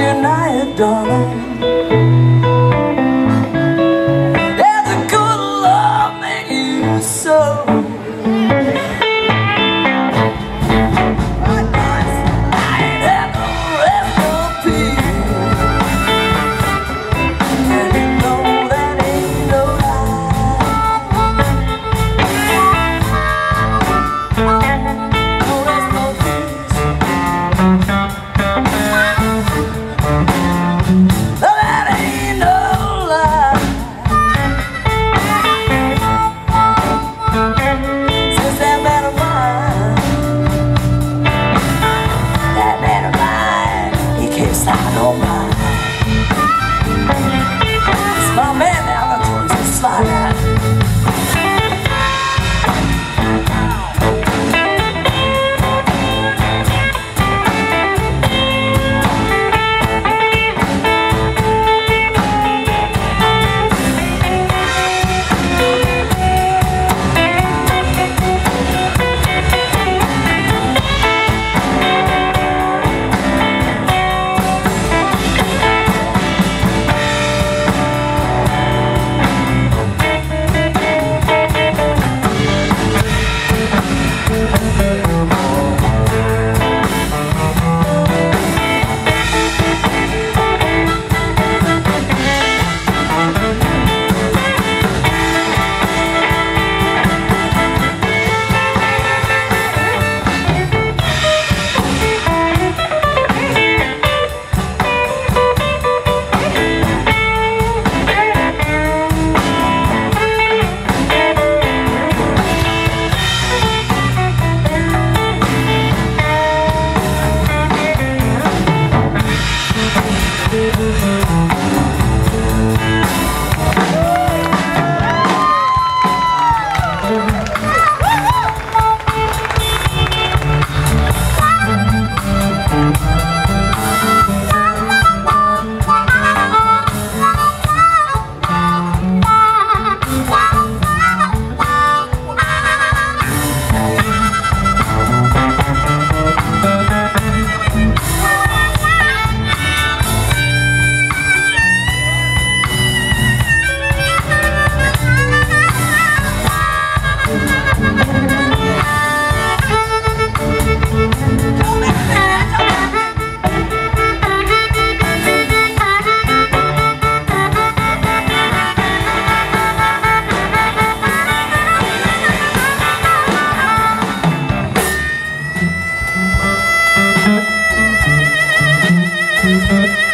deny it, darling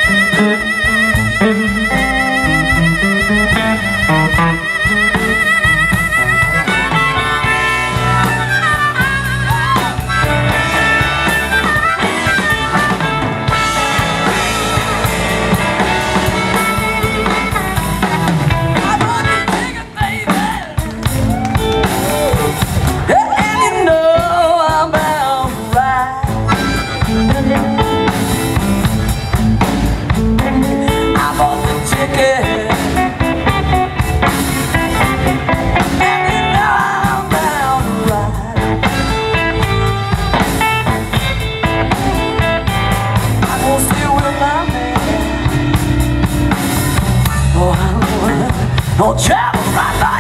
Música 我全部怕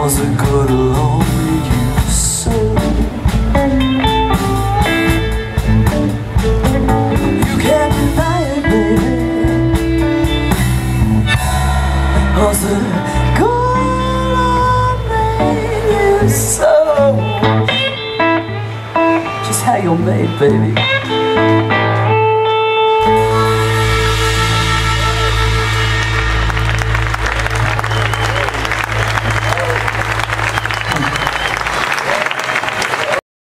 Good will only you You deny it, baby the good made you so Just how you're made, baby